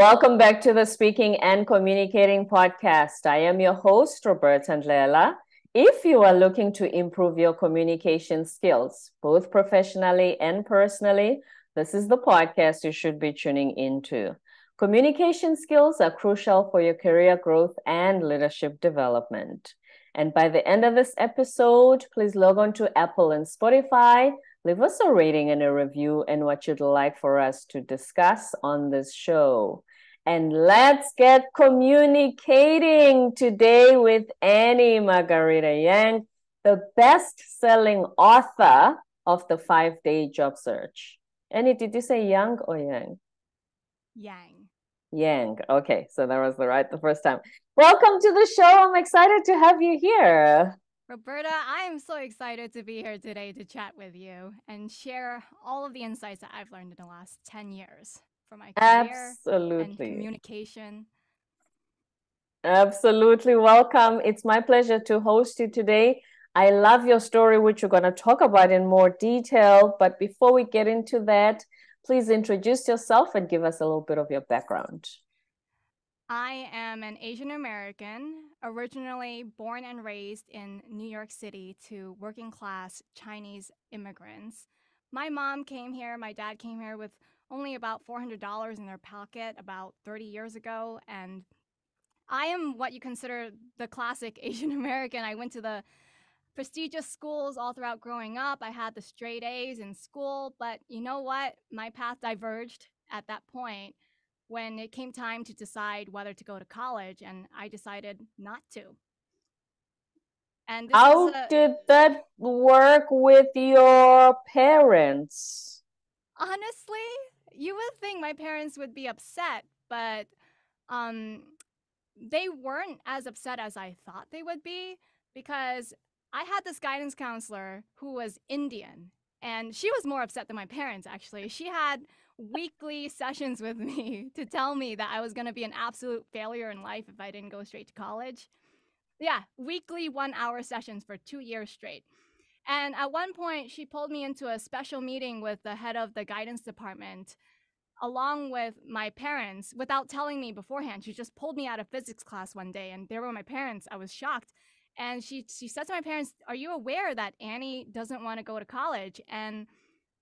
Welcome back to the Speaking and Communicating podcast. I am your host, Roberta Ndlela. If you are looking to improve your communication skills, both professionally and personally, this is the podcast you should be tuning into. Communication skills are crucial for your career growth and leadership development. And by the end of this episode, please log on to Apple and Spotify leave us a rating and a review and what you'd like for us to discuss on this show. And let's get communicating today with Annie Margarita Yang, the best selling author of the five day job search. Annie, did you say Yang or Yang? Yang. Yang. Okay, so that was the right the first time. Welcome to the show. I'm excited to have you here. Roberta, I am so excited to be here today to chat with you and share all of the insights that I've learned in the last 10 years from my career Absolutely. and communication. Absolutely. Welcome. It's my pleasure to host you today. I love your story, which we're going to talk about in more detail. But before we get into that, please introduce yourself and give us a little bit of your background. I am an Asian American, originally born and raised in New York City to working class Chinese immigrants. My mom came here, my dad came here with only about $400 in their pocket about 30 years ago. And I am what you consider the classic Asian American. I went to the prestigious schools all throughout growing up. I had the straight A's in school, but you know what? My path diverged at that point when it came time to decide whether to go to college, and I decided not to. And how a, did that work with your parents? Honestly, you would think my parents would be upset, but um, they weren't as upset as I thought they would be because I had this guidance counselor who was Indian, and she was more upset than my parents, actually. She had weekly sessions with me to tell me that I was going to be an absolute failure in life if I didn't go straight to college. Yeah, weekly one hour sessions for two years straight. And at one point, she pulled me into a special meeting with the head of the guidance department, along with my parents, without telling me beforehand. She just pulled me out of physics class one day, and there were my parents. I was shocked. And she, she said to my parents, Are you aware that Annie doesn't want to go to college? And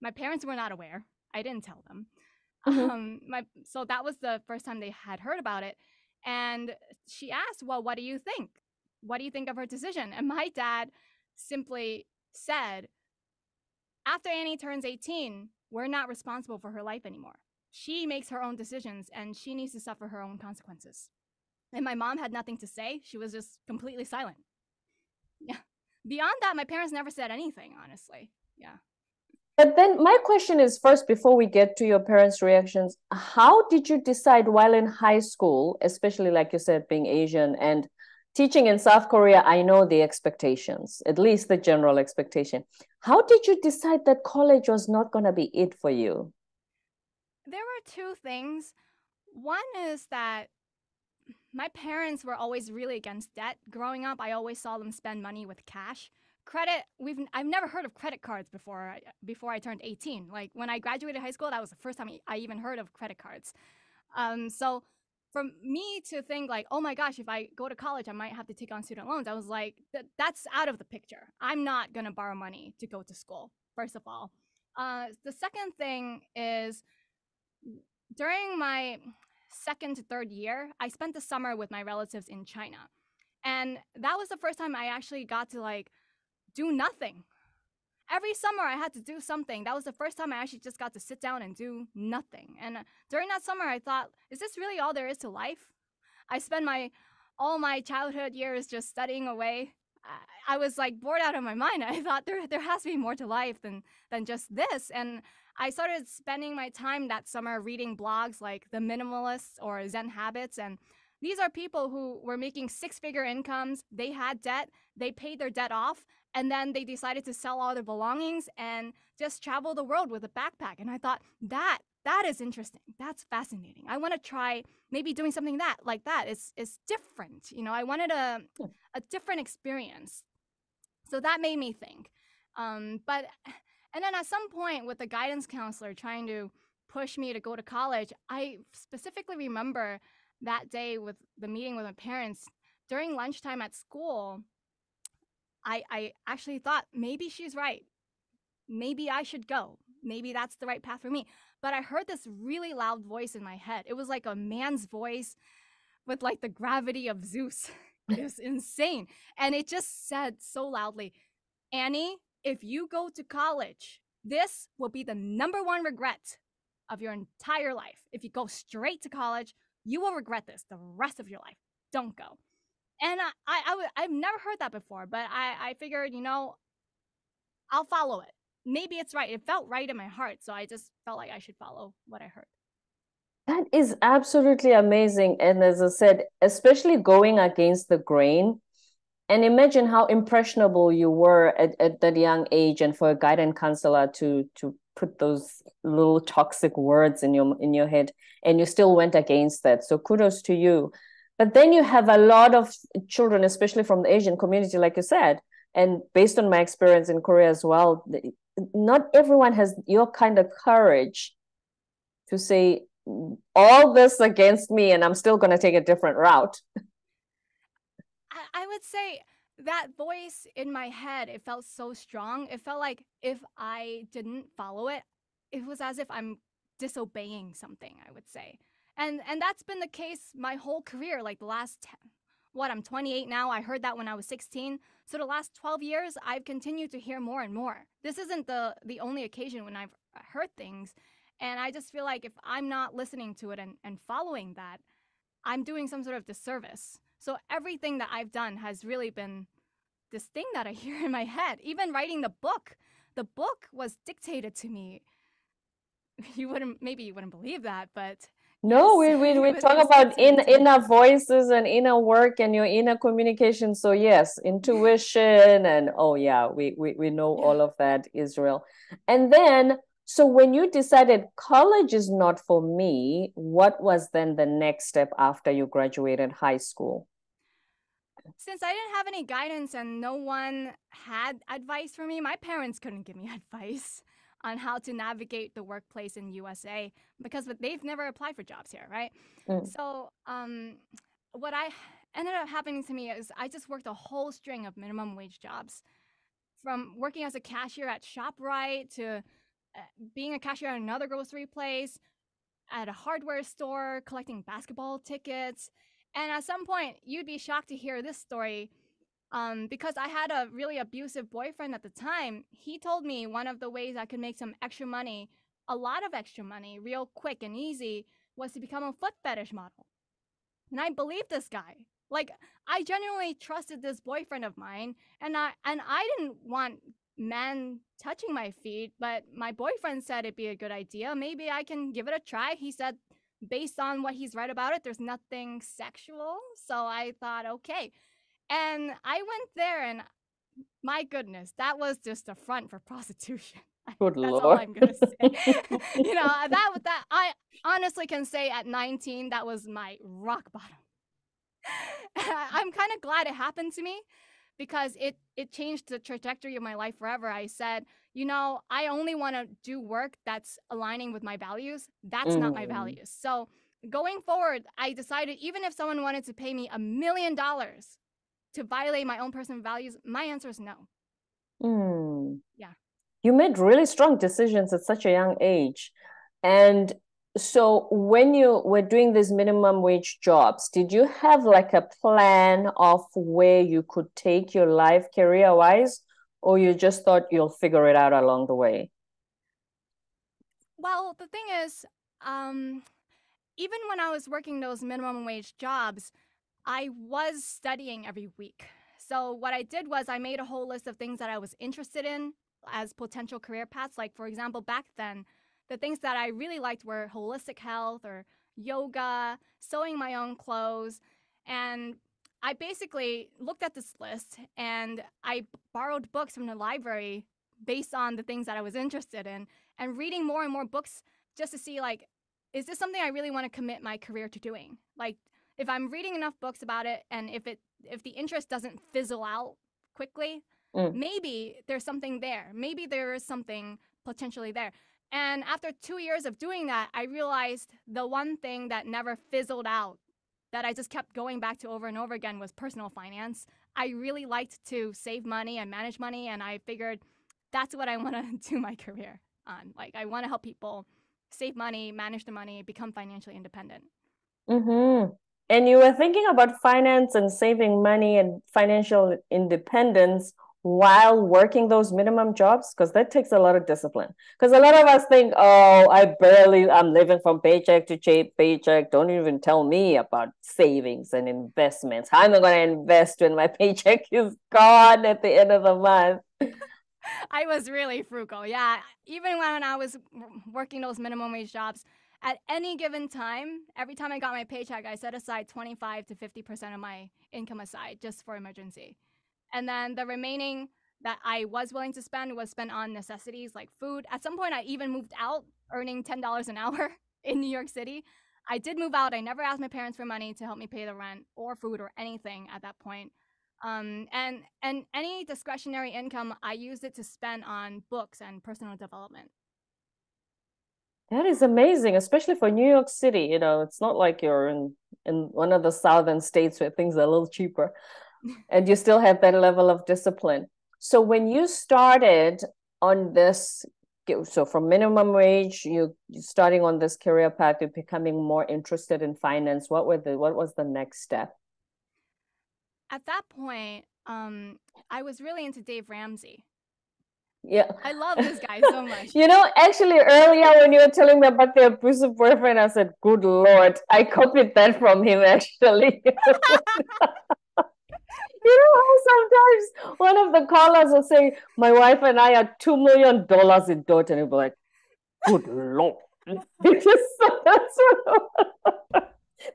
my parents were not aware. I didn't tell them. Mm-hmm. Um, my so that was the first time they had heard about it, and she asked, "Well, what do you think? What do you think of her decision?" And my dad simply said, "After Annie turns 18, we're not responsible for her life anymore. She makes her own decisions, and she needs to suffer her own consequences." And my mom had nothing to say. She was just completely silent. Yeah. Beyond that, my parents never said anything, honestly. Yeah. But then my question is first, before we get to your parents' reactions, how did you decide while in high school, especially like you said, being Asian and teaching in South Korea, I know the expectations, at least the general expectation. How did you decide that college was not going to be it for you? There were two things. One is that my parents were always really against debt. Growing up, I always saw them spend money with cash credit we've i've never heard of credit cards before before i turned 18 like when i graduated high school that was the first time i even heard of credit cards um, so for me to think like oh my gosh if i go to college i might have to take on student loans i was like that's out of the picture i'm not going to borrow money to go to school first of all uh, the second thing is during my second to third year i spent the summer with my relatives in china and that was the first time i actually got to like do nothing. Every summer I had to do something. That was the first time I actually just got to sit down and do nothing. And uh, during that summer I thought, is this really all there is to life? I spent my all my childhood years just studying away. I, I was like bored out of my mind. I thought there there has to be more to life than than just this. And I started spending my time that summer reading blogs like The Minimalists or Zen Habits and these are people who were making six figure incomes. They had debt. They paid their debt off and then they decided to sell all their belongings and just travel the world with a backpack. And I thought that that is interesting. That's fascinating. I want to try maybe doing something that like that. It's it's different. You know, I wanted a a different experience. So that made me think. Um, but and then at some point with the guidance counselor trying to push me to go to college. I specifically remember that day with the meeting with my parents during lunchtime at school. I, I actually thought maybe she's right. Maybe I should go. Maybe that's the right path for me. But I heard this really loud voice in my head. It was like a man's voice with like the gravity of Zeus. It was insane. And it just said so loudly, Annie, if you go to college, this will be the number one regret of your entire life. If you go straight to college, you will regret this the rest of your life. Don't go. And I, I, I w- I've never heard that before, but I, I figured, you know, I'll follow it. Maybe it's right. It felt right in my heart. So I just felt like I should follow what I heard. That is absolutely amazing. And as I said, especially going against the grain, and imagine how impressionable you were at, at that young age and for a guidance counselor to to put those little toxic words in your in your head and you still went against that so kudos to you but then you have a lot of children especially from the asian community like you said and based on my experience in korea as well not everyone has your kind of courage to say all this against me and i'm still going to take a different route I, would say that voice in my head, it felt so strong. It felt like if I didn't follow it, it was as if I'm disobeying something, I would say. And and that's been the case my whole career, like the last 10, what, I'm 28 now. I heard that when I was 16. So the last 12 years, I've continued to hear more and more. This isn't the the only occasion when I've uh, heard things. And I just feel like if I'm not listening to it and, and following that, I'm doing some sort of disservice. So everything that I've done has really been this thing that I hear in my head. Even writing the book, the book was dictated to me. You wouldn't, maybe you wouldn't believe that, but no, yes, we, we, we talk about in, inner voices and inner work and your inner communication. So yes, intuition and oh yeah, we we, we know yeah. all of that, Israel. And then so when you decided college is not for me, what was then the next step after you graduated high school? Since I didn't have any guidance and no one had advice for me, my parents couldn't give me advice on how to navigate the workplace in USA because they've never applied for jobs here, right? Mm. So, um, what I ended up happening to me is I just worked a whole string of minimum wage jobs, from working as a cashier at Shoprite to uh, being a cashier at another grocery place, at a hardware store, collecting basketball tickets. And at some point, you'd be shocked to hear this story. Um, because I had a really abusive boyfriend at the time, he told me one of the ways I could make some extra money, a lot of extra money, real quick and easy, was to become a foot fetish model. And I believed this guy. Like I genuinely trusted this boyfriend of mine, and I and I didn't want men touching my feet, but my boyfriend said it'd be a good idea. Maybe I can give it a try. He said, based on what he's read about it, there's nothing sexual. So I thought, okay. And I went there, and my goodness, that was just a front for prostitution. Good That's Lord. all I'm gonna say. you know that that I honestly can say at 19 that was my rock bottom. I'm kind of glad it happened to me because it it changed the trajectory of my life forever. I said, you know, I only want to do work that's aligning with my values. That's mm. not my mm. values. So going forward, I decided even if someone wanted to pay me a million dollars to violate my own personal values, my answer is no. Mm. Yeah. You made really strong decisions at such a young age. And so when you were doing these minimum wage jobs did you have like a plan of where you could take your life career wise or you just thought you'll figure it out along the way well the thing is um, even when i was working those minimum wage jobs i was studying every week so what i did was i made a whole list of things that i was interested in as potential career paths like for example back then the things that I really liked were holistic health or yoga, sewing my own clothes. And I basically looked at this list and I borrowed books from the library based on the things that I was interested in and reading more and more books just to see like is this something I really want to commit my career to doing? Like if I'm reading enough books about it and if it if the interest doesn't fizzle out quickly, mm. maybe there's something there. Maybe there is something potentially there. And after two years of doing that, I realized the one thing that never fizzled out, that I just kept going back to over and over again, was personal finance. I really liked to save money and manage money, and I figured that's what I want to do my career on. Like, I want to help people save money, manage the money, become financially independent. Mm-hmm. And you were thinking about finance and saving money and financial independence while working those minimum jobs? Because that takes a lot of discipline. Because a lot of us think oh i barely i'm living from paycheck to paycheck. Don't even tell me about savings and investments. How am i going to invest when my paycheck is gone at the end of the month? I was really frugal. Yeah even when i was working those minimum wage jobs at any given time every time i got my paycheck i set aside 25 to 50% of my income aside just for emergency and then the remaining that I was willing to spend was spent on necessities like food. At some point, I even moved out, earning $10 an hour in New York City. I did move out. I never asked my parents for money to help me pay the rent or food or anything at that point. Um, and and any discretionary income, I used it to spend on books and personal development. That is amazing, especially for New York City. You know, it's not like you're in in one of the southern states where things are a little cheaper and you still have that level of discipline. So when you started on this, so from minimum wage, you're starting on this career path, you're becoming more interested in finance. What were the what was the next step? At that point, um, I was really into Dave Ramsey. Yeah. I love this guy so much. you know, actually earlier when you were telling me about the abusive boyfriend, I said, Good Lord, I copied that from him actually. you know how sometimes one of the callers will say, My wife and I are two million dollars in debt, and you'll be like, Good lord. It that's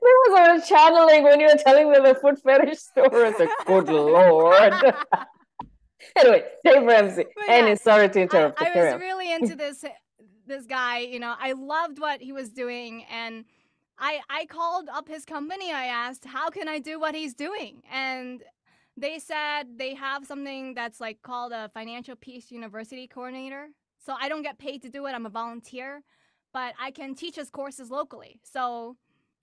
what was I was channeling when you were telling me the foot fetish story. Like, good lord. anyway, Dave Ramsey. Yeah, and sorry to interrupt. I, I was really into this this guy. You know, I loved what he was doing, and I I called up his company. I asked, how can I do what he's doing? And they said they have something that's like called a financial peace university coordinator. So I don't get paid to do it. I'm a volunteer, but I can teach his courses locally. So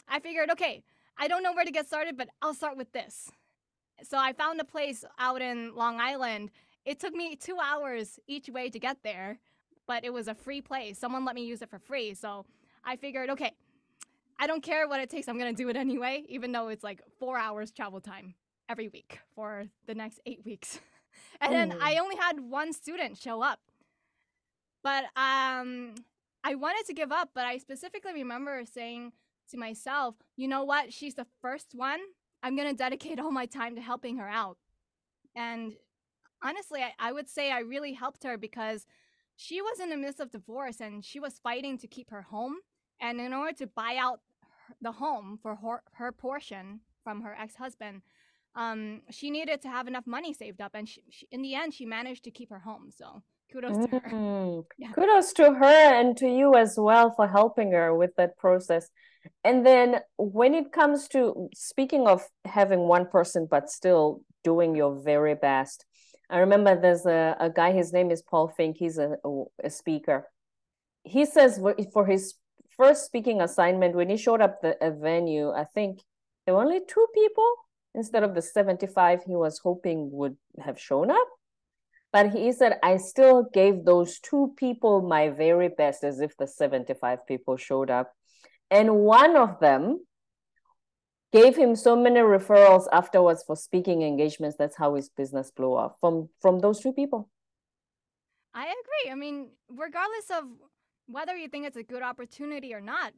I figured, okay, I don't know where to get started, but I'll start with this. So I found a place out in Long Island. It took me two hours each way to get there, but it was a free place. Someone let me use it for free. So I figured, okay, I don't care what it takes. I'm going to do it anyway, even though it's like four hours travel time every week for the next eight weeks. and then I oh. only had one student show up. But um, I wanted to give up, but I specifically remember saying to myself, you know what? She's the first one. I'm going to dedicate all my time to helping her out. And honestly, I, I would say I really helped her because she was in the midst of divorce and she was fighting to keep her home. And in order to buy out the home for her, her portion from her ex husband, um, she needed to have enough money saved up, and she, she, in the end, she managed to keep her home. So kudos mm. to her. Mm-hmm. Yeah. Kudos to her and to you as well for helping her with that process. And then when it comes to speaking of having one person but still doing your very best, I remember there's a, a guy, his name is Paul Fink, he's a, a speaker. He says for his first speaking assignment, when he showed up the a venue, I think there were only two people instead of the 75 he was hoping would have shown up. But he said, I still gave those two people my very best as if the 75 people showed up. And one of them gave him so many referrals afterwards for speaking engagements. That's how his business blew up from, from those two people. I agree. I mean, regardless of whether you think it's a good opportunity or not,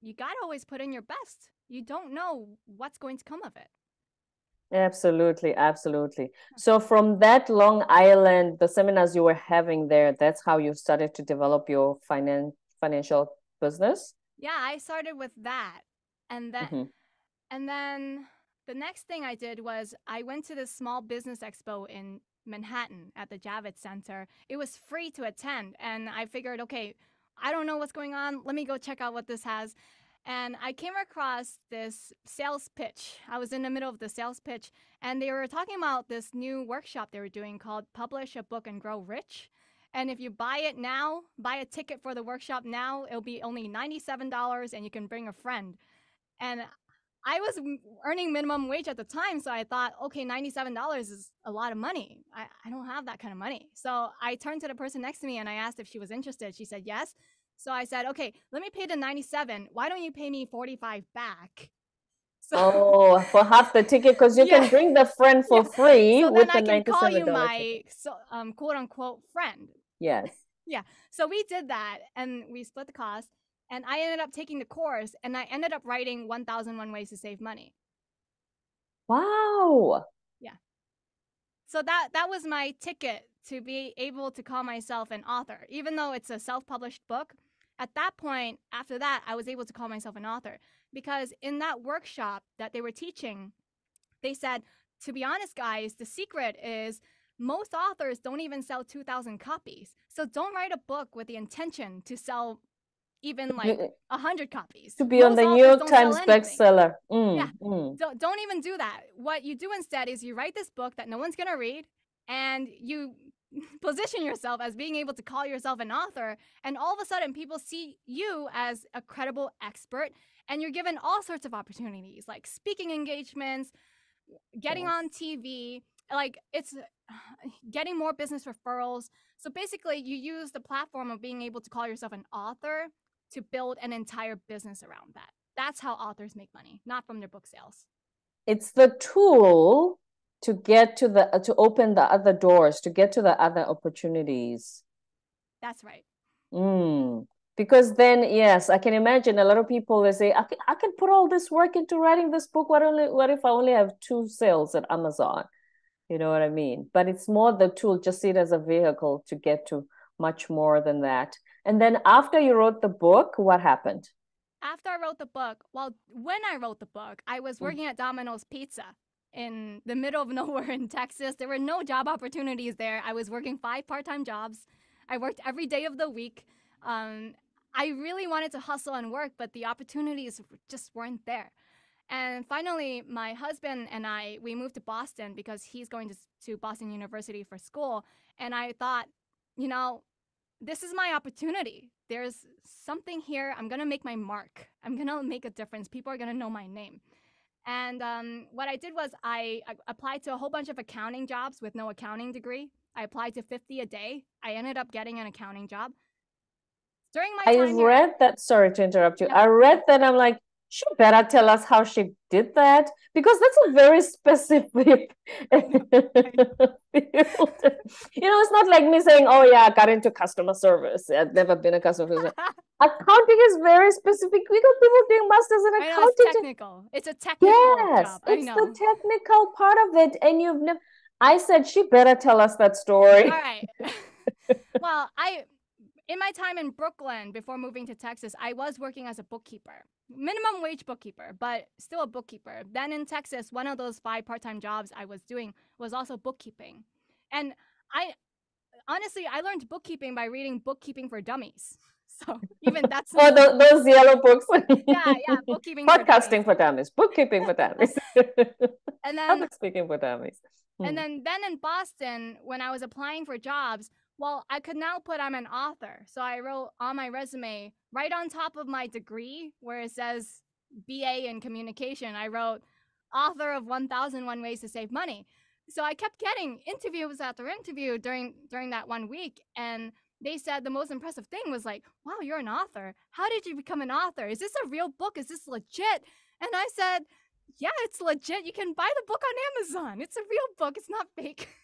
you got to always put in your best. You don't know what's going to come of it. Absolutely, absolutely. So from that Long Island, the seminars you were having there, that's how you started to develop your finan- financial business? Yeah, I started with that. And then mm-hmm. and then the next thing I did was I went to this small business expo in Manhattan at the Javits Center. It was free to attend and I figured, okay, I don't know what's going on. Let me go check out what this has and I came across this sales pitch. I was in the middle of the sales pitch, and they were talking about this new workshop they were doing called Publish a Book and Grow Rich. And if you buy it now, buy a ticket for the workshop now, it'll be only $97 and you can bring a friend. And I was earning minimum wage at the time, so I thought, okay, $97 is a lot of money. I, I don't have that kind of money. So I turned to the person next to me and I asked if she was interested. She said yes. So I said, okay, let me pay the 97. Why don't you pay me 45 back? So, oh, for half the ticket because you yeah. can bring the friend for yeah. free so with the I can call you my so, um, quote unquote friend. Yes. Yeah. So we did that and we split the cost and I ended up taking the course and I ended up writing 1001 ways to save money. Wow. Yeah. So that that was my ticket to be able to call myself an author even though it's a self-published book. At that point after that I was able to call myself an author because in that workshop that they were teaching, they said, to be honest, guys, the secret is most authors don't even sell 2,000 copies. So don't write a book with the intention to sell even like a hundred copies to be most on the New York Times bestseller. Mm, yeah, mm. Don't, don't even do that. What you do instead is you write this book that no one's gonna read, and you position yourself as being able to call yourself an author, and all of a sudden people see you as a credible expert and you're given all sorts of opportunities like speaking engagements getting yes. on tv like it's getting more business referrals. So basically you use the platform of being able to call yourself an author to build an entire business around that. That's how authors make money not from their book sales. It's the tool to get to the to open the other doors to get to the other opportunities. That's right. Mm. Because then yes i can imagine a lot of people they say I can, I can put all this work into writing this book. What only what if i only have two sales at amazon? You know what i mean? But it's more the tool just see it as a vehicle to get to much more than that. And then after you wrote the book what happened? After i wrote the book well when i wrote the book i was hmm. working mm. at domino's pizza in the middle of nowhere in texas there were no job opportunities there i was working five part-time jobs i worked every day of the week um, I really wanted to hustle and work, but the opportunities just weren't there. And finally, my husband and I, we moved to Boston because he's going to, to Boston University for school. And I thought, you know, this is my opportunity. There's something here. I'm going to make my mark. I'm going to make a difference. People are going to know my name. And um, what I did was I, I applied to a whole bunch of accounting jobs with no accounting degree. I applied to 50 a day. I ended up getting an accounting job during my I read here, that. Sorry to interrupt you. I read that. I'm like, she better tell us how she did that because that's a very specific field. you know, it's not like me saying, "Oh yeah, I got into customer service. I've never been a customer service." accounting is very specific. We got people doing masters in accounting. It's technical. It's a technical yes, job. it's the technical part of it, and you've never. I said she better tell us that story. All right. well, I in my time in Brooklyn before moving to Texas, I was working as a bookkeeper, minimum wage bookkeeper, but still a bookkeeper. Then in Texas, one of those five part time jobs I was doing was also bookkeeping. And I honestly, I learned bookkeeping by reading Bookkeeping for Dummies. So even that's oh, the, those yellow books. yeah, yeah, bookkeeping. Podcasting for dummies. for dummies, bookkeeping for dummies, and then public speaking for dummies. And hmm. then, then in Boston, when I was applying for jobs, well, I could now put I'm an author. So I wrote on my resume, right on top of my degree, where it says BA in communication, I wrote author of 1001 Ways to Save Money. So I kept getting interviews after interview during during that one week and they said the most impressive thing was like, "Wow, you're an author. How did you become an author? Is this a real book? Is this legit?" And I said, "Yeah, it's legit. You can buy the book on Amazon. It's a real book. It's not fake."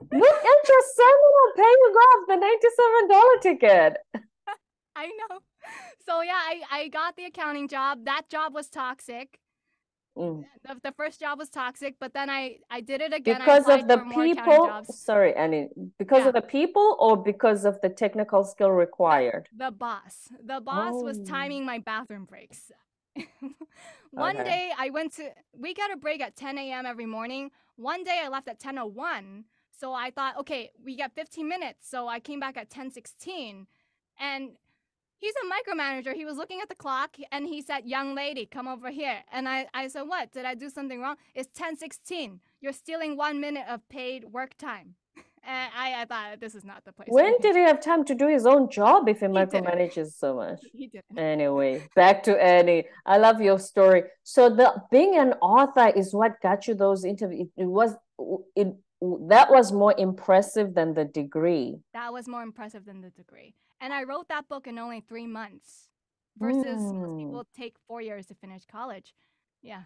Look at your seminar paying off the $97 ticket. I know. So yeah, I, I got the accounting job. That job was toxic. Mm. The, the, first job was toxic, but then I, I did it again. Because of the people. Sorry, Annie. Because yeah. of the people or because of the technical skill required? The, the boss. The boss oh. was timing my bathroom breaks. One okay. day I went to we got a break at 10 a.m. every morning. One day I left at 10:01 so I thought, okay, we got 15 minutes. So I came back at 10:16, and he's a micromanager. He was looking at the clock and he said, "Young lady, come over here." And I, I said, "What? Did I do something wrong?" It's 10:16. You're stealing one minute of paid work time. and I, I thought this is not the place. When did he have time to do his own job if he, he micromanages didn't. so much? He didn't. Anyway, back to Annie. I love your story. So the being an author is what got you those interviews. It was it that was more impressive than the degree. That was more impressive than the degree. And I wrote that book in only three months versus mm. most hmm. people take four years to finish college. Yeah.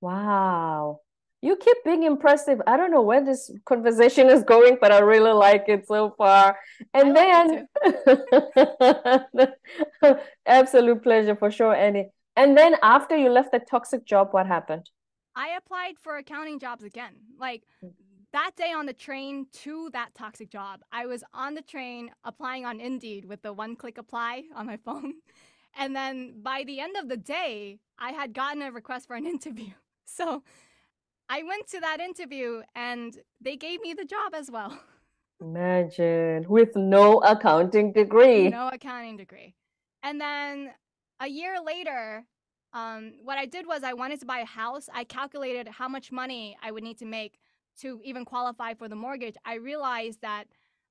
Wow. You keep being impressive. I don't know where this conversation is going, but I really like it so far. And I then, absolute pleasure for sure, Annie. And then after you left the toxic job, what happened? I applied for accounting jobs again. Like mm. that day on the train to that toxic job, I was on the train applying on Indeed with the one click apply on my phone. And then by the end of the day, I had gotten a request for an interview. So I went to that interview and they gave me the job as well. Imagine with no accounting degree. No accounting degree. And then a year later, um, what I did was I wanted to buy a house. I calculated how much money I would need to make to even qualify for the mortgage. I realized that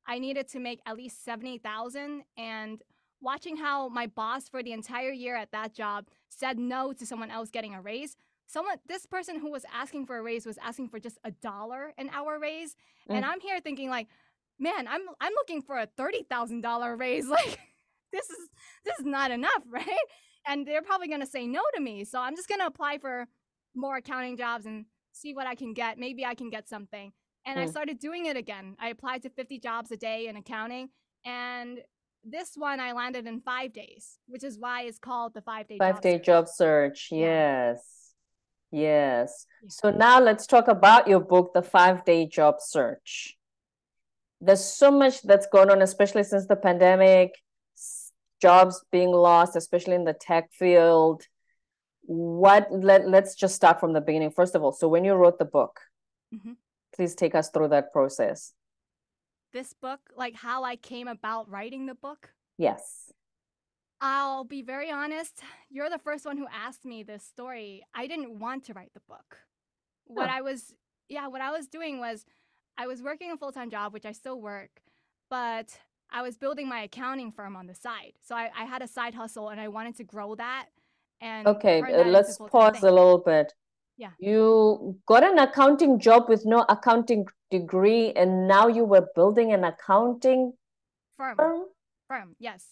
I needed to make at least 70,000 and watching how my boss for the entire year at that job said no to someone else getting a raise someone this person who was asking for a raise was asking for just a dollar an hour raise mm. and i'm here thinking like man i'm i'm looking for a $30000 raise like this is this is not enough right and they're probably going to say no to me so i'm just going to apply for more accounting jobs and see what i can get. Maybe i can get something. And i hmm. started doing it again. I applied to 50 jobs a day in accounting and this one i landed in five days which is why it's called the five day five job day search. job search. Yes. Yes. So now let's talk about your book, The Five Day Job Search. There's so much that's going on, especially since the pandemic, jobs being lost, especially in the tech field. What let, let's just start from the beginning. First of all, so when you wrote the book, mm-hmm. please take us through that process. This book, like how I came about writing the book? Yes. I'll be very honest. You're the first one who asked me this story. I didn't want to write the book. What I was, yeah, what I was doing was I was working a full time job, which I still work, but I was building my accounting firm on the side. So I, I had a side hustle and I wanted to grow that. And okay, uh, let's pause thing. a little bit. Yeah. You got an accounting job with no accounting degree, and now you were building an accounting firm. Firm, firm yes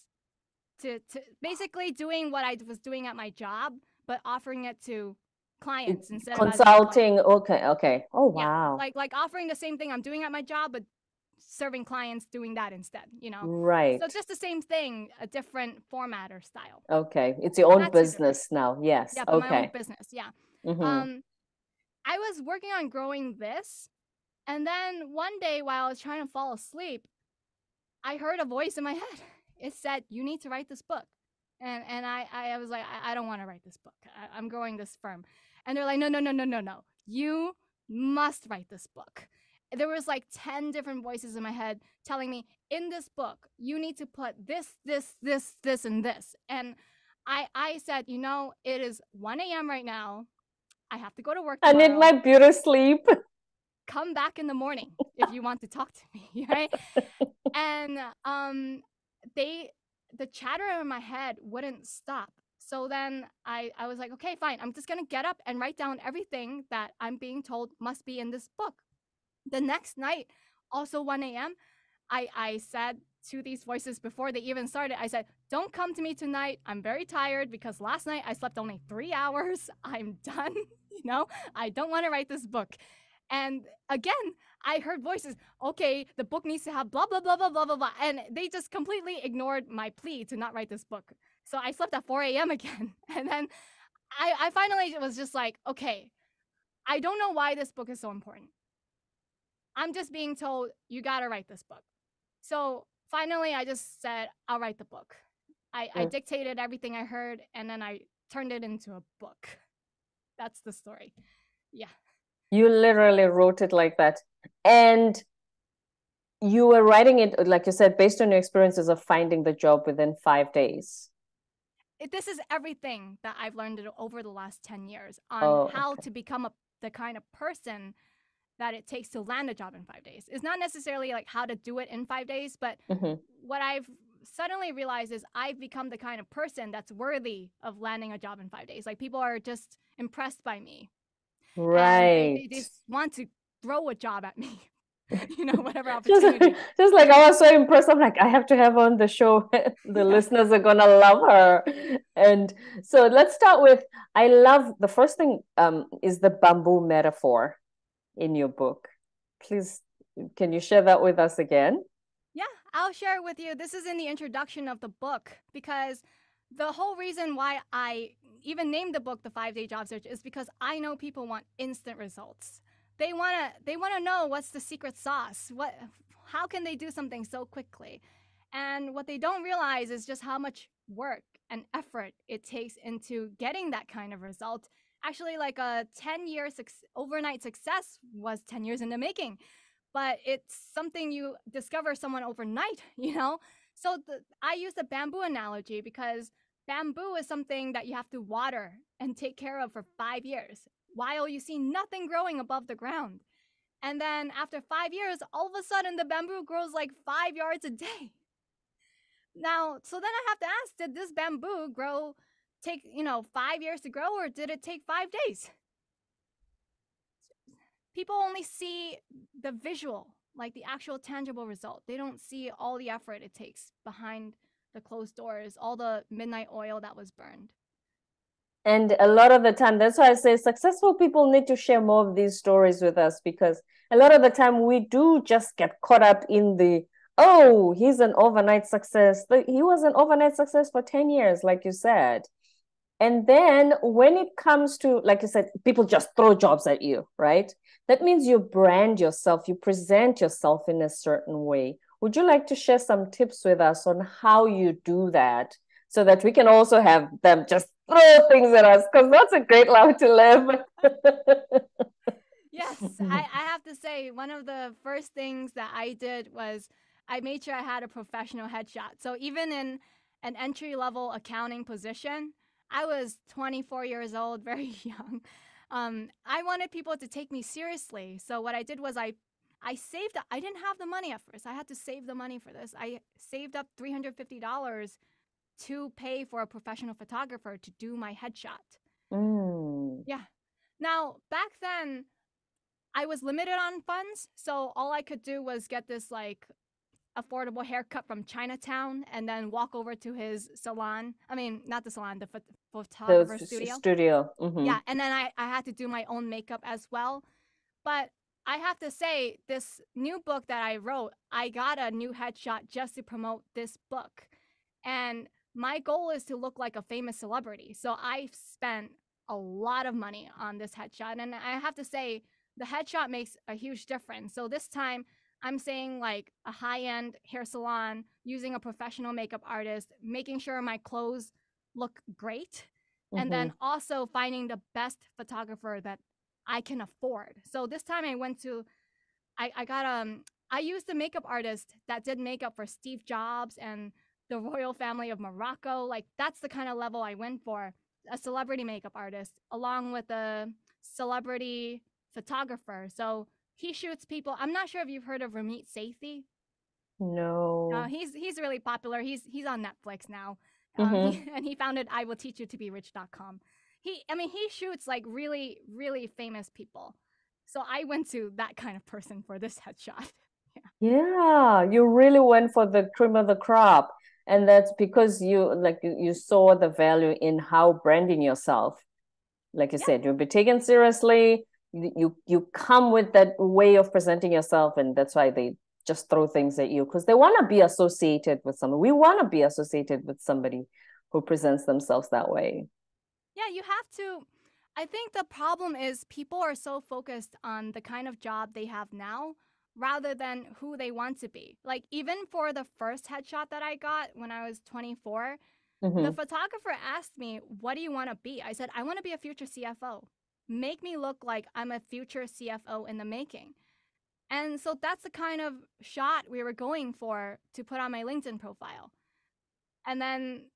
to, to basically doing what I was doing at my job, but offering it to clients instead of consulting. okay, okay. Oh wow. Yeah, like like offering the same thing I'm doing at my job, but serving clients doing that instead. You know. Right. So it's just the same thing, a different format or style. Okay, it's your own business now. Yes. Yeah, okay. my own business. Yeah. Mm-hmm. Um, I was working on growing this, and then one day while I was trying to fall asleep, I heard a voice in my head it said you need to write this book and and i i was like i, I don't want to write this book I, i'm growing this firm and they're like no no no no no no you must write this book there was like 10 different voices in my head telling me in this book you need to put this this this this and this and i i said you know it is 1 a.m right now i have to go to work tomorrow. i need my beauty sleep come back in the morning if you want to talk to me right and um they the chatter in my head wouldn't stop. So then I, I was like, okay, fine. I'm just going to get up and write down everything that I'm being told must be in this book. The next night, also 1 a.m., I, I said to these voices before they even started, I said, don't come to me tonight. I'm very tired because last night I slept only three hours. I'm done. you know, I don't want to write this book. And again, I heard voices, okay, the book needs to have blah, blah, blah, blah, blah, blah, blah. And they just completely ignored my plea to not write this book. So I slept at 4 a.m. again. And then I, I finally was just like, okay, I don't know why this book is so important. I'm just being told, you got to write this book. So finally, I just said, I'll write the book. I, I dictated everything I heard and then I turned it into a book. That's the story. Yeah. You literally wrote it like that. And you were writing it, like you said, based on your experiences of finding the job within five days. It, this is everything that I've learned over the last 10 years on oh, how okay. to become a, the kind of person that it takes to land a job in five days. It's not necessarily like how to do it in five days, but hmm what I've suddenly realized is I've become the kind of person that's worthy of landing a job in five days. Like people are just impressed by me. and they, Right. they just want to throw a job at me, you know, whatever Just, opportunity. just like I was so impressed. I'm like, I have to have on the show. The Yeah. listeners are gonna love her. And so let's start with I love the first thing um is the bamboo metaphor in your book. Please, can you share that with us again? Yeah, I'll share it with you. This is in the introduction of the book because the whole reason why I even named the book The 5-Day Job Search is because I know people want instant results. They want to they want to know what's the secret sauce. What how can they do something so quickly? And what they don't realize is just how much work and effort it takes into getting that kind of result. Actually, like a 10 year suc- overnight success was 10 years in the making but it's something you discover someone overnight, you know? So the, I use the bamboo analogy because bamboo is something that you have to water and take care of for five years while you see nothing growing above the ground. And then after five years, all of a sudden the bamboo grows like five yards a day. Now, so then I have to ask, did this bamboo grow, take, you know, five years to grow or did it take five days? people only see the visual, like the actual tangible result. They don't see all the effort it takes behind the closed doors, all the midnight oil that was burned. And a lot of the time, that's why I say successful people need to share more of these stories with us because a lot of the time we do just get caught up in the, oh, he's an overnight success. He was an overnight success for 10 years, like you said. And then when it comes to, like you said, people just throw jobs at you, right? That means you brand yourself, you present yourself in a certain way. Would you like to share some tips with us on how you do that so that we can also have them just throw things at us? Because that's a great life to live. Yes, I, I have to say, one of the first things that I did was I made sure I had a professional headshot. So even in an entry level accounting position, I was 24 years old, very young. Um, I wanted people to take me seriously. So what I did was I I saved I didn't have the money at first. I had to save the money for this. I saved up $350 to pay for a professional photographer to do my headshot. Mm. Yeah. Now, back then, I was limited on funds, so all I could do was get this like affordable haircut from Chinatown and then walk over to his salon. I mean, not the salon, the The photographer studio. studio. Mhm. Yeah, and then I, I had to do my own makeup as well. But I have to say, this new book that I wrote, I got a new headshot just to promote this book. And my goal is to look like a famous celebrity. So I spent a lot of money on this headshot. And I have to say, the headshot makes a huge difference. So this time, I'm saying like a high end hair salon, using a professional makeup artist, making sure my clothes look great and then also finding the best photographer that I can afford. So this time I went to, I, I got um I used the makeup artist that did makeup for Steve Jobs and the royal family of Morocco. Like that's the kind of level I went for. A celebrity makeup artist along with a celebrity photographer. So he shoots people. I'm not sure if you've heard of Ramit Sethi. No. Uh, he's he's really popular. He's he's on Netflix now, um, Mhm. he- and he founded I Will Teach You to Be Rich.com. He, I mean, he shoots like really really famous people. So I went to that kind of person for this headshot. Yeah, you really went for the cream of the crop. And that's because you like you, you saw the value in how branding yourself. Like you Yeah. said, you'll be taken seriously. You, you come with that way of presenting yourself, and that's why they just throw things at you because they want to be associated with someone. We want to be associated with somebody who presents themselves that way. Yeah, you have to. I think the problem is people are so focused on the kind of job they have now rather than who they want to be. Like, even for the first headshot that I got when I was 24, the Mhm. photographer asked me, What do you want to be? I said, I want to be a future CFO. Make me look like I'm a future CFO in the making. And so that's the kind of shot we were going for to put on my LinkedIn profile. And then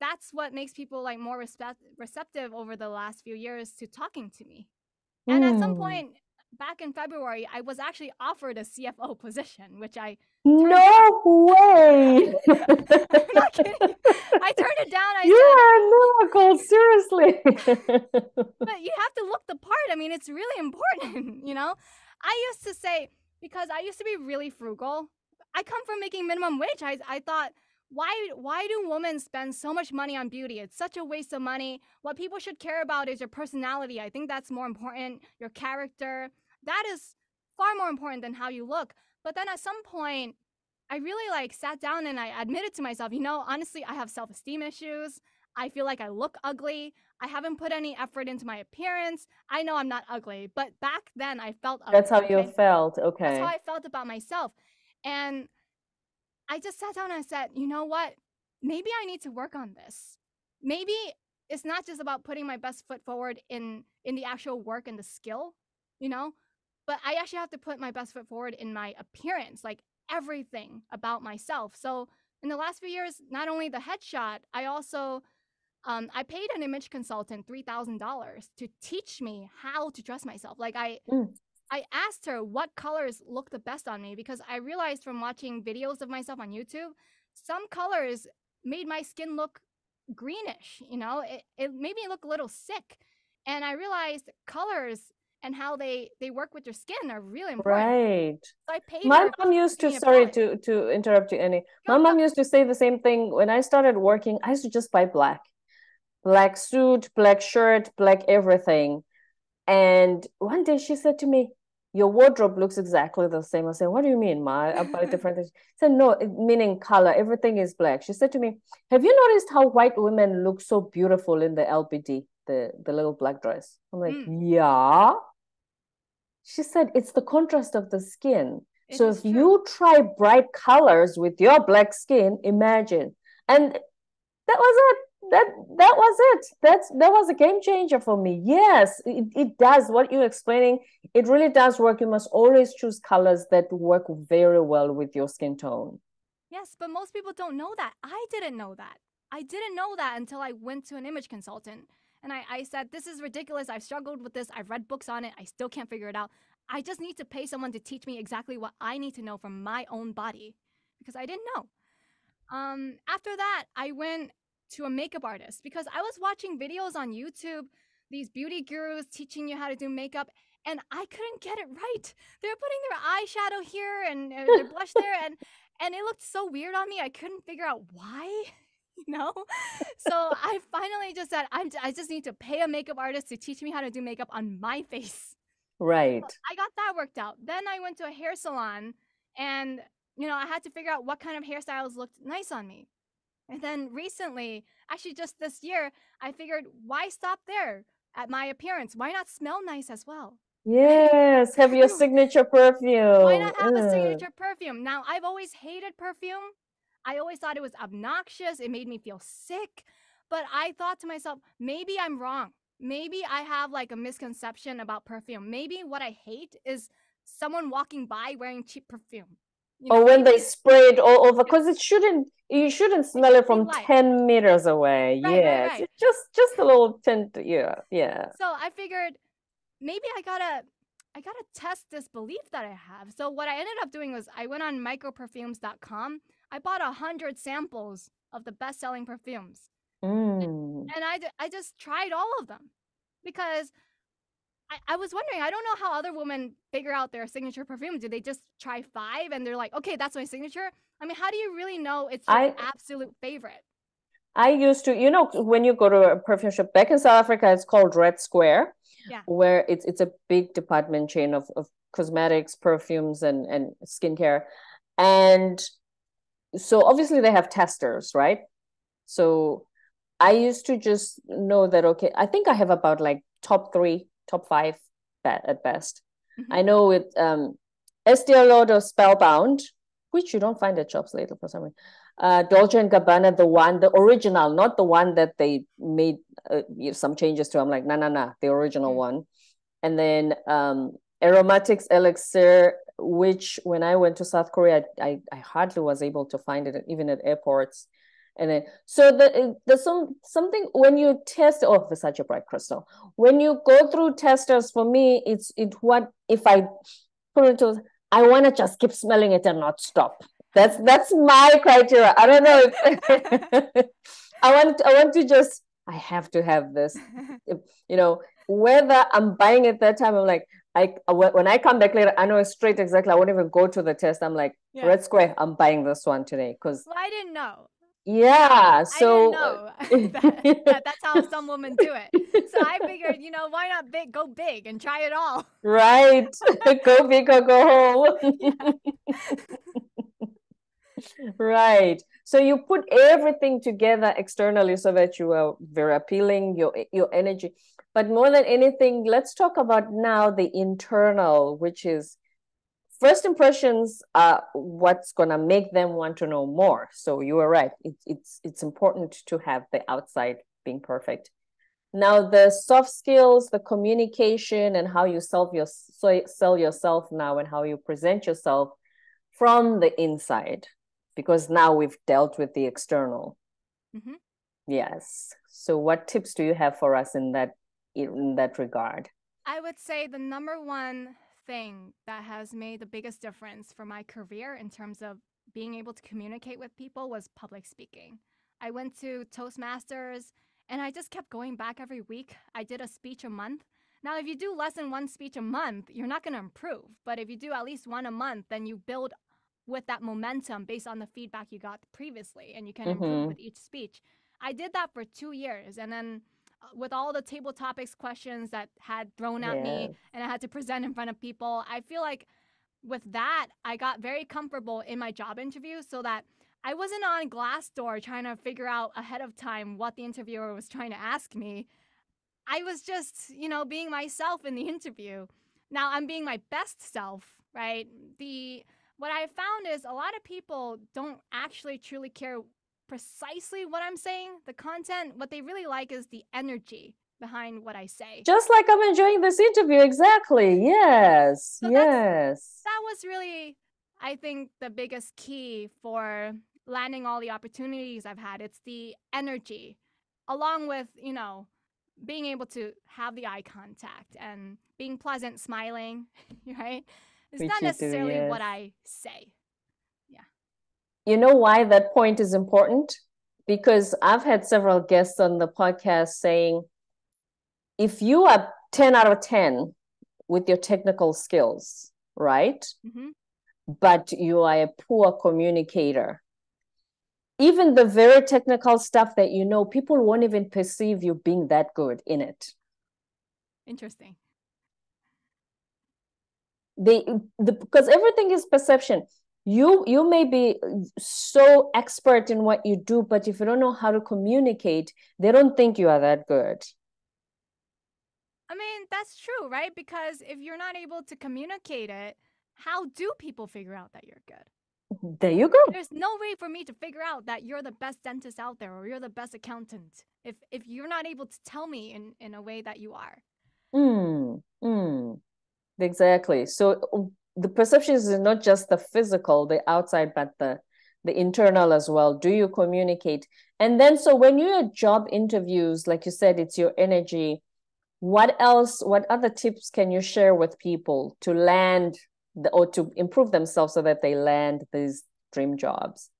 that's what makes people like more respect- receptive over the last few years to talking to me. And at some Mm. point, back in February, I was actually offered a CFO position, which I no way. I'm not kidding. I turned it down. I You're a miracle, seriously. but you have to look the part. I mean, it's really important, you know? I used to say, because I used to be really frugal, I come from making minimum wage. I, I thought, why why do women spend so much money on beauty? It's such a waste of money. What people should care about is your personality. I think that's more important, your character. That is far more important than how you look. But then at some point, I really like sat down and I admitted to myself, you know, honestly, I have self-esteem issues. I feel like I look ugly. I haven't put any effort into my appearance. I know I'm not ugly, but back then I felt ugly. That's how you felt. Okay. That's how I felt about myself. And I just sat down and I said, you know what? Maybe I need to work on this. Maybe it's not just about putting my best foot forward in in the actual work and the skill, you know, but I actually have to put my best foot forward in my appearance, like everything about myself. So in the last few years, not only the headshot, I also um, I paid an image consultant three thousand dollars to teach me how to dress myself. Like I, mm. I asked her what colors look the best on me because I realized from watching videos of myself on YouTube, some colors made my skin look greenish. You know, it, it made me look a little sick, and I realized colors and how they they work with your skin are really important. Right. So I paid. My mom used to. Sorry to to interrupt you, Annie. My mom used to say the same thing when I started working. I used to just buy black black suit, black shirt, black everything. And one day she said to me, Your wardrobe looks exactly the same. I said, What do you mean, Ma? About different things. She said, No, meaning color. Everything is black. She said to me, Have you noticed how white women look so beautiful in the LBD, the, the little black dress? I'm like, mm. Yeah. She said, It's the contrast of the skin. It so if true. you try bright colors with your black skin, imagine. And that was it that that was it. That's that was a game changer for me. Yes it, it does what you're explaining. It really does work. You must always choose colors that work very well with your skin tone. Yes but most people don't know that. I didn't know that. I didn't know that until i went to an image consultant. And I, I said this is ridiculous. I've struggled with this. I've read books on it. I still can't figure it out. I just need to pay someone to teach me exactly what i need to know from my own body. Because i didn't know. Um, after that i went to a makeup artist because I was watching videos on YouTube, these beauty gurus teaching you how to do makeup, and I couldn't get it right. They were putting their eyeshadow here and uh, their blush there, and and it looked so weird on me. I couldn't figure out why. You know, so I finally just said, I'm, I just need to pay a makeup artist to teach me how to do makeup on my face. Right. So I got that worked out. Then I went to a hair salon and you know, I had to figure out what kind of hairstyles looked nice on me. And then recently, actually just this year, I figured why stop there at my appearance? Why not smell nice as well? Yes, have your signature perfume. Why not have a mm. signature perfume? Now, I've always hated perfume. I always thought it was obnoxious. It made me feel sick. But I thought to myself, maybe I'm wrong. Maybe I have like a misconception about perfume. Maybe what I hate is someone walking by wearing cheap perfume. You know, or when they spray it all over, because it shouldn't you shouldn't smell it from light. 10 meters away right, yes right, right. just just a little tint yeah yeah so i figured maybe i gotta i gotta test this belief that i have so what i ended up doing was i went on microperfumes.com i bought a hundred samples of the best-selling perfumes mm. and, and I, I just tried all of them because I, I was wondering, I don't know how other women figure out their signature perfume. Do they just try five and they're like, okay, that's my signature? I mean, how do you really know it's your I, absolute favorite? I used to, you know, when you go to a perfume shop back in South Africa, it's called Red Square, yeah. where it's it's a big department chain of, of cosmetics, perfumes, and and skincare, and so obviously they have testers, right? So I used to just know that okay, I think I have about like top three top five at best. Mm-hmm. I know with um, Estee Lauder Spellbound, which you don't find at shops later for some reason. Uh, Dolce and Gabbana, the one, the original, not the one that they made uh, some changes to. I'm like, no, no, no, the original mm-hmm. one. And then um, Aromatics Elixir, which when I went to South Korea, I, I hardly was able to find it even at airports. And then so the eh, there's some something when you test oh for such a bright crystal when you go through testers for me it's it what if i put it to i want to just keep smelling it and not stop that's that's my criteria i don't know if i want i want to just i have to have this you know whether i'm buying it that time i'm like I uh, when I come back later, I know straight exactly. I won't even go to the test. I'm like, yeah. Red Square, I'm buying this one today because. Well, I didn't know. Yeah, so I didn't know that, that, that's how some women do it. So I figured, you know, why not big, go big and try it all. Right, go big or go home. right. So you put everything together externally so that you are very appealing. Your your energy but more than anything, let's talk about now the internal, which is first impressions are what's going to make them want to know more. So you are right. It, it's it's important to have the outside being perfect. Now the soft skills, the communication, and how you sell your sell yourself now, and how you present yourself from the inside, because now we've dealt with the external. Mm-hmm. Yes. So what tips do you have for us in that in that regard? I would say the number one thing that has made the biggest difference for my career in terms of being able to communicate with people was public speaking. I went to Toastmasters and I just kept going back every week. I did a speech a month. Now, if you do less than one speech a month, you're not going to improve. But if you do at least one a month, then you build with that momentum based on the feedback you got previously and you can mm-hmm. improve with each speech. I did that for two years and then with all the table topics questions that had thrown at yes. me and I had to present in front of people, I feel like with that, I got very comfortable in my job interview so that I wasn't on Glassdoor trying to figure out ahead of time what the interviewer was trying to ask me. I was just, you know, being myself in the interview. Now I'm being my best self, right? The what I found is a lot of people don't actually truly care precisely what I'm saying, the content, what they really like is the energy behind what I say. Just like I'm enjoying this interview. Exactly. Yes. So yes. That was really, I think, the biggest key for landing all the opportunities I've had. It's the energy, along with, you know, being able to have the eye contact and being pleasant, smiling, right? It's Which not necessarily do, yes. what I say. You know why that point is important? Because I've had several guests on the podcast saying, if you are 10 out of 10 with your technical skills, right? Mm-hmm. But you are a poor communicator, even the very technical stuff that you know, people won't even perceive you being that good in it. Interesting. They the, because everything is perception you you may be so expert in what you do but if you don't know how to communicate they don't think you are that good. I mean that's true right? Because if you're not able to communicate it how do people figure out that you're good? There you go. There's no way for me to figure out that you're the best dentist out there or you're the best accountant if if you're not able to tell me in in a way that you are. Mm, mm. exactly. So the perceptions is not just the physical, the outside, but the the internal as well. Do you communicate? And then so when you're at job interviews, like you said, it's your energy. What else, what other tips can you share with people to land the, or to improve themselves so that they land these dream jobs?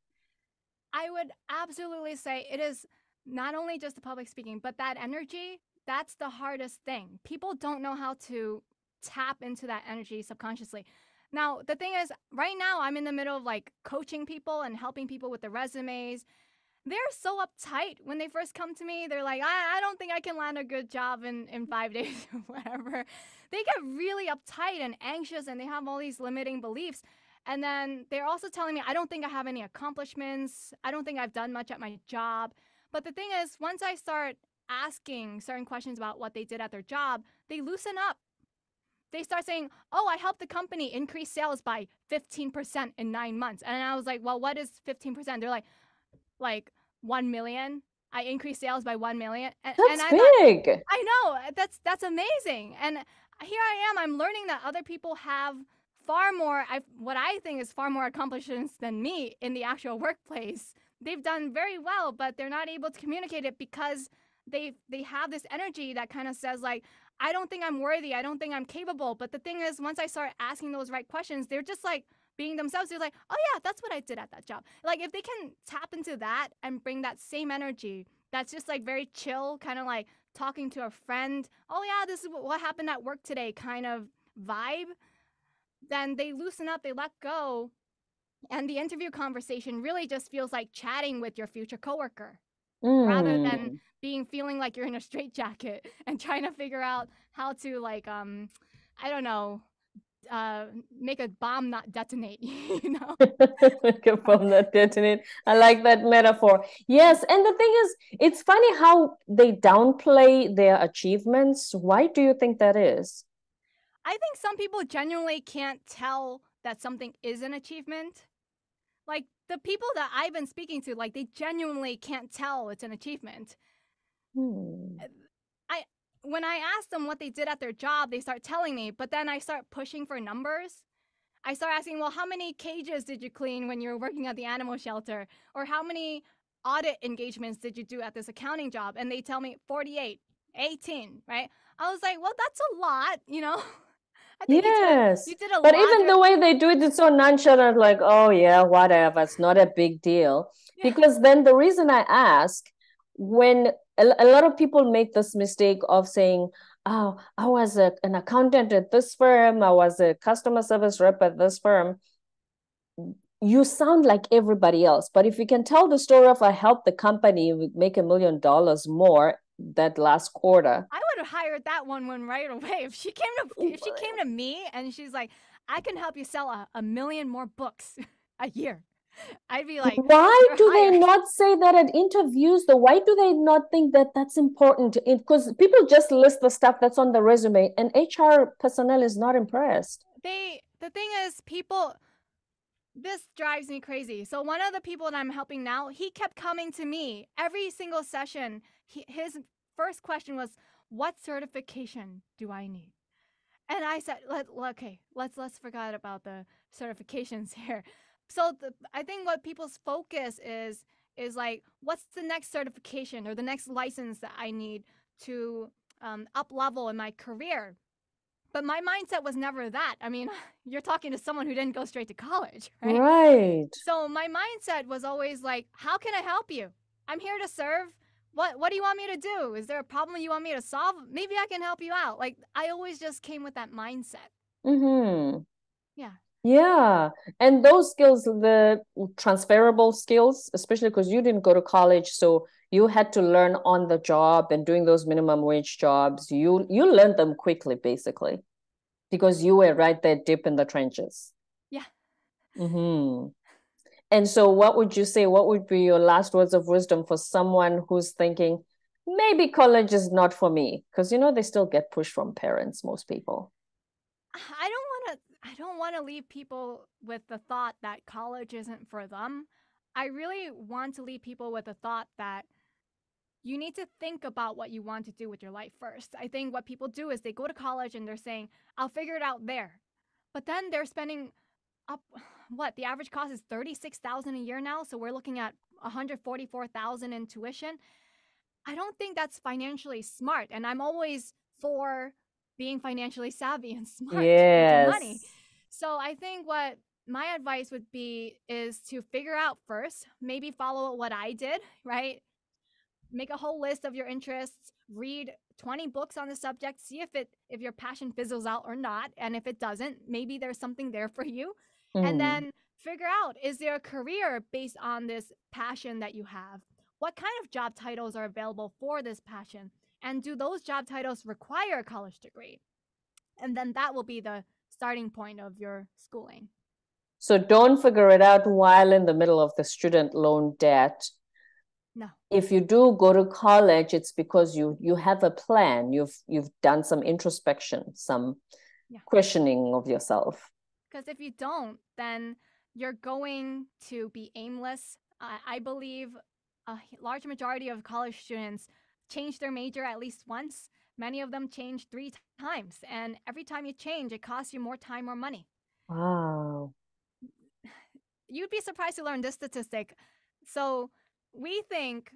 I would absolutely say it is not only just the public speaking, but that energy, that's the hardest thing. People don't know how to tap into that energy subconsciously. Now, the thing is, right now I'm in the middle of like coaching people and helping people with their resumes. They're so uptight when they first come to me. They're like, I, I don't think I can land a good job in, in five days or whatever. They get really uptight and anxious and they have all these limiting beliefs. And then they're also telling me, I don't think I have any accomplishments. I don't think I've done much at my job. But the thing is, once I start asking certain questions about what they did at their job, they loosen up they start saying, "Oh, I helped the company increase sales by 15% in 9 months." And I was like, "Well, what is 15%?" They're like like 1 million. I increased sales by 1 million. And, that's and I big. Thought, I know. That's that's amazing. And here I am. I'm learning that other people have far more I what I think is far more accomplishments than me in the actual workplace they've done very well, but they're not able to communicate it because they they have this energy that kind of says like I don't think I'm worthy. I don't think I'm capable. But the thing is, once I start asking those right questions, they're just like being themselves. They're like, oh yeah, that's what I did at that job. Like if they can tap into that and bring that same energy, that's just like very chill, kind of like talking to a friend. Oh yeah, this is what happened at work today, kind of vibe. Then they loosen up, they let go, and the interview conversation really just feels like chatting with your future coworker mm. rather than mm. being feeling like you're in a straitjacket and trying to figure out how to like um I don't know uh make a bomb not detonate you know? Make a bomb not detonate. I like that metaphor. Yes and the thing is it's funny how they downplay their achievements. Why do you think that is? I think some people genuinely can't tell that something is an achievement. Like the people that I've been speaking to, like they genuinely can't tell it's an achievement. Hmm. I when I ask them what they did at their job, they start telling me, but then I start pushing for numbers. I start asking, well, how many cages did you clean when you were working at the animal shelter? Or how many audit engagements did you do at this accounting job? And they tell me 48, 18, right? I was like, well, that's a lot, you know? yes. You did, you did but even the way they do it, it's so nonchalant, like, oh, yeah, whatever. It's not a big deal. Yeah. Because then the reason I ask, when a, a lot of people make this mistake of saying, oh, I was a, an accountant at this firm, I was a customer service rep at this firm. You sound like everybody else. But if you can tell the story of I helped the company make a million dollars more that last quarter. I have hired that one one right away. If she came to oh if she came to me and she's like, I can help you sell a, a million more books a year. I'd be like, why do hired. they not say that at interviews though? Why do they not think that that's important? Because people just list the stuff that's on the resume, and HR personnel is not impressed. They the thing is, people. This drives me crazy. So one of the people that I'm helping now, he kept coming to me every single session he, his first question was, "What certification do I need?" And I said, Let, "Okay, let's let's forget about the certifications here." So the, I think what people's focus is is like, what's the next certification or the next license that I need to um, up level in my career? But my mindset was never that. I mean, you're talking to someone who didn't go straight to college, right? Right. So my mindset was always like, how can I help you? I'm here to serve what what do you want me to do? Is there a problem you want me to solve? Maybe I can help you out. Like I always just came with that mindset. Mm-hmm. Yeah. Yeah. And those skills, the transferable skills, especially because you didn't go to college, so you had to learn on the job and doing those minimum wage jobs. You you learned them quickly, basically, because you were right there deep in the trenches. Yeah. Mm-hmm. And so, what would you say? What would be your last words of wisdom for someone who's thinking, maybe college is not for me? Because, you know, they still get pushed from parents, most people. I don't want to. I don't want to leave people with the thought that college isn't for them. I really want to leave people with the thought that you need to think about what you want to do with your life first. I think what people do is they go to college and they're saying, I'll figure it out there. But then they're spending up what the average cost is 36,000 a year now, so we're looking at 144,000 in tuition. I don't think that's financially smart, and I'm always for being financially savvy and smart yes. with money. So I think what my advice would be is to figure out first, maybe follow what I did, right? Make a whole list of your interests, read 20 books on the subject, see if it if your passion fizzles out or not, and if it doesn't, maybe there's something there for you mm. and then figure out is there a career based on this passion that you have? What kind of job titles are available for this passion? And do those job titles require a college degree? And then that will be the starting point of your schooling. So don't figure it out while in the middle of the student loan debt. No. If you do go to college, it's because you you have a plan. You've you've done some introspection, some yeah. questioning of yourself. Because if you don't, then you're going to be aimless. I, I believe a large majority of college students change their major at least once. Many of them change three times. And every time you change, it costs you more time or money. Wow. You'd be surprised to learn this statistic So we think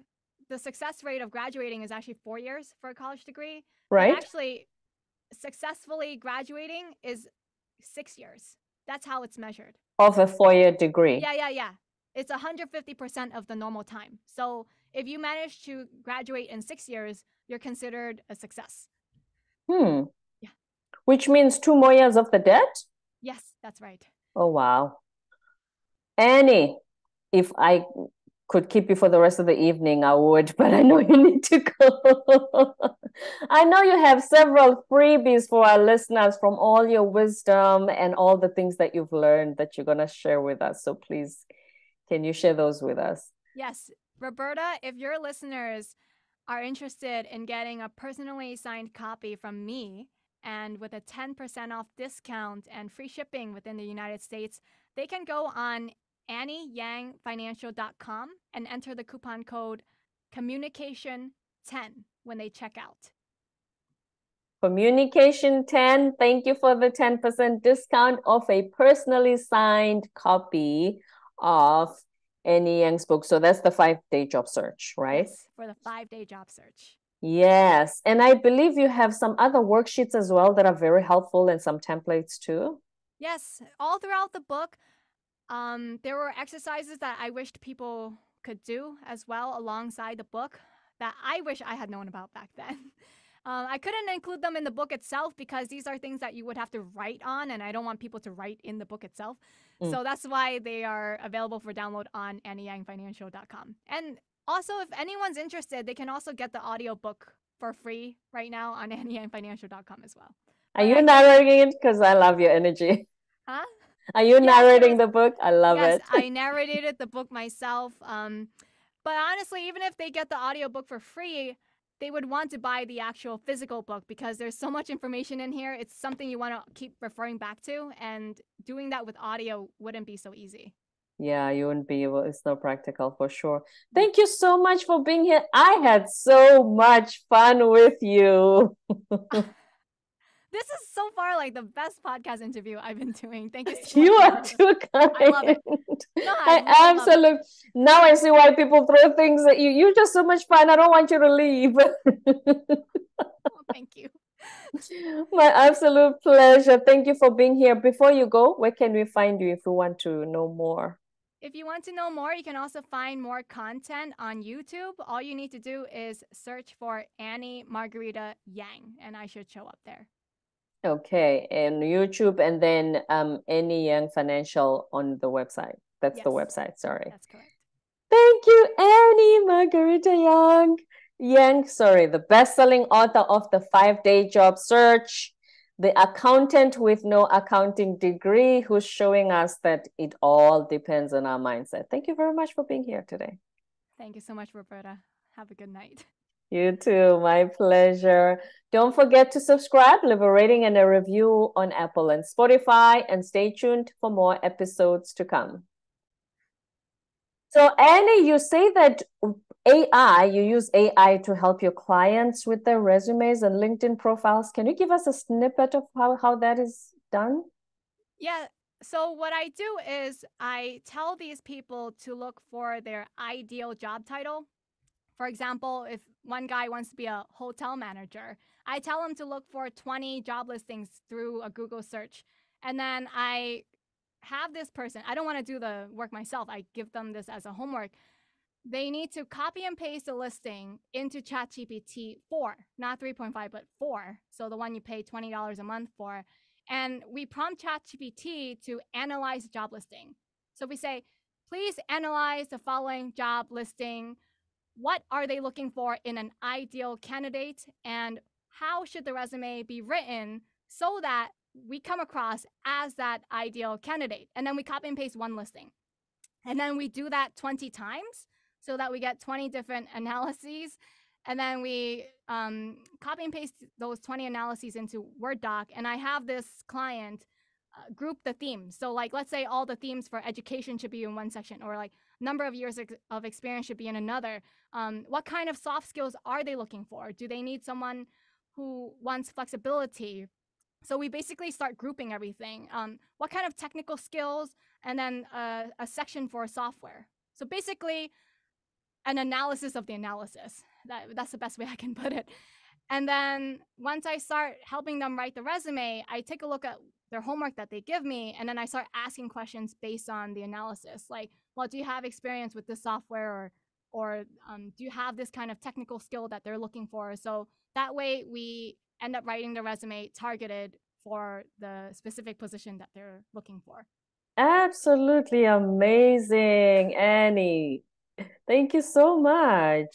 the success rate of graduating is actually four years for a college degree. Right. actually, successfully graduating is six years. That's how it's measured. Of a four year degree. Yeah, yeah, yeah. It's 150% of the normal time. So if you manage to graduate in six years, you're considered a success. Hmm. Yeah. Which means two more years of the debt? Yes, that's right. Oh, wow. Annie, if I could keep you for the rest of the evening, I would, but I know you need to go. I know you have several freebies for our listeners from all your wisdom and all the things that you've learned that you're going to share with us. So please, can you share those with us? Yes. Roberta, if your listeners are interested in getting a personally signed copy from me and with a 10% off discount and free shipping within the United States, they can go on annieyangfinancial.com and enter the coupon code communication10 when they check out. Communication 10, thank you for the 10% discount of a personally signed copy of Annie Yang's book. So that's the five day job search, right? Yes, for the five day job search. Yes. And I believe you have some other worksheets as well that are very helpful and some templates too. Yes, all throughout the book, um, there were exercises that I wished people could do as well alongside the book that I wish I had known about back then. Um, I couldn't include them in the book itself because these are things that you would have to write on, and I don't want people to write in the book itself. Mm. So that's why they are available for download on annieyangfinancial.com. And also, if anyone's interested, they can also get the audiobook for free right now on annieyangfinancial.com as well. Are you narrating it? Because I love your energy. Huh? Are you narrating the book? I love yes, it. I narrated the book myself. Um, but honestly, even if they get the audiobook for free, they would want to buy the actual physical book because there's so much information in here. It's something you want to keep referring back to, and doing that with audio wouldn't be so easy. Yeah, you wouldn't be able, it's not practical for sure. Thank you so much for being here. I had so much fun with you. This is so far like the best podcast interview I've been doing. Thank you so much. You are too kind. I love it. No, I, I absolutely. Now I see why people throw things at you. You're just so much fun. I don't want you to leave. oh, thank you. My absolute pleasure. Thank you for being here. Before you go, where can we find you if we want to know more? If you want to know more, you can also find more content on YouTube. All you need to do is search for Annie Margarita Yang, and I should show up there. Okay, and YouTube, and then um, Annie Yang Financial on the website. That's yes. the website. Sorry. That's correct. Thank you, Annie Margarita Yang. Yang, sorry, the best-selling author of the five-day job search, the accountant with no accounting degree, who's showing us that it all depends on our mindset. Thank you very much for being here today. Thank you so much, Roberta. Have a good night. You too. My pleasure. Don't forget to subscribe, leave a rating and a review on Apple and Spotify, and stay tuned for more episodes to come. So, Annie, you say that AI, you use AI to help your clients with their resumes and LinkedIn profiles. Can you give us a snippet of how, how that is done? Yeah. So, what I do is I tell these people to look for their ideal job title. For example, if one guy wants to be a hotel manager, I tell him to look for 20 job listings through a Google search. And then I have this person, I don't want to do the work myself, I give them this as a homework. They need to copy and paste the listing into ChatGPT 4, not 3.5, but 4. So the one you pay $20 a month for. And we prompt ChatGPT to analyze the job listing. So we say, please analyze the following job listing what are they looking for in an ideal candidate? And how should the resume be written so that we come across as that ideal candidate? And then we copy and paste one listing. And then we do that 20 times so that we get 20 different analyses. And then we um, copy and paste those 20 analyses into word doc. And i have this client uh, group the themes. So like let's say all the themes for education should be in one section or like number of years of experience should be in another. Um, what kind of soft skills are they looking for? Do they need someone who wants flexibility? So we basically start grouping everything. Um, what kind of technical skills, and then uh, a section for software. So basically, an analysis of the analysis. That, that's the best way I can put it. And then once I start helping them write the resume, I take a look at their homework that they give me, and then I start asking questions based on the analysis. Like, well, do you have experience with this software, or or um, do you have this kind of technical skill that they're looking for? So that way, we end up writing the resume targeted for the specific position that they're looking for. Absolutely amazing, Annie. Thank you so much.